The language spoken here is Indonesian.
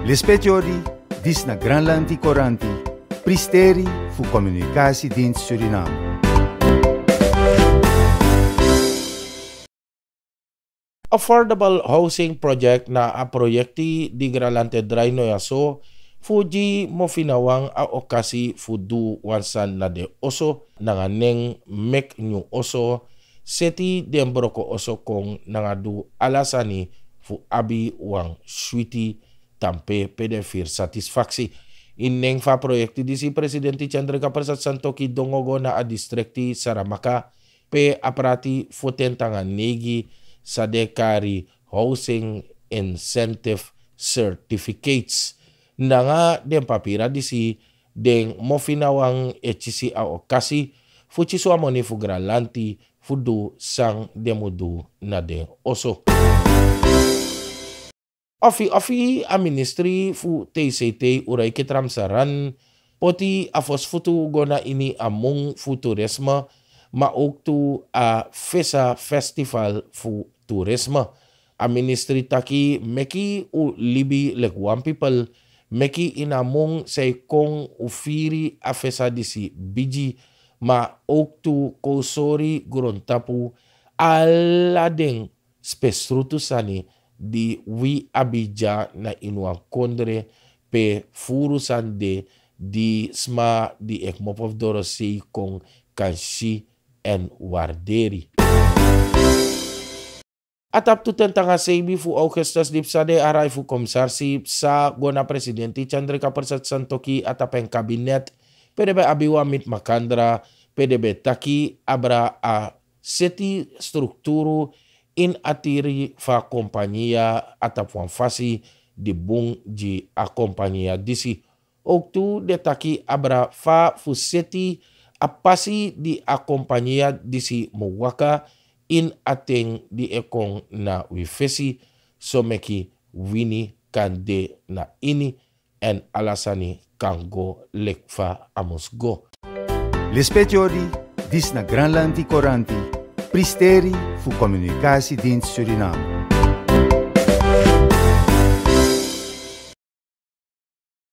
Lispetiori, dis na Granlandi Coranti, Pristeri fu Communicatiedienst Suriname. Affordable housing project na a proyekti di Granlante Dry no yaso Fuji mo finawang a okasi fudu wansan na de oso nga neng mek nyu oso seti dembroko oso kong du alasani fu abi wang switi tampe pede fir satisfaksi. Ineng fa proyekti disi presidenti Chandrika Persat Santoki dongogo na a distrikti Saramaka pe aprati futen tangan negi sadekari housing incentive certificates na nga den papira disi den mofinawang echisi a okasi fuchi suamoni fu lanti fudu sang demudu na den oso. Afi afi a ministry fu TCT urai kitramsaran poti a futu gona ini among fu ma tu a fesa festival fu turisme. A ministry taki meki u libi one people meki inamong say kong ufiri afesa disi biji ma oktu kosori tapu aladeng spesrutu sani di wi abija na inua kondre pe furu sande di sma di ekmopov dorosi kong kanshi en warderi. Atap tu tentang sebi fu Augustus Dipsade arai fu komisarsi sa gona presidenti Chandrika Persat Santoki atap yang kabinet PDB abiwa mit makandra PDB taki abra a seti strukturu in atiri fa kompanhia atap wan fasi di bung ji a disi. Oktu de taki abra fa fu seti apasi di a disi mewaka in ateng di ekong na wifesi so meki wini kan de na ini en alasani kan go lekfa amos go. Lispetiori, dis na Granlandi Coranti, Presteren dentro de Suriname.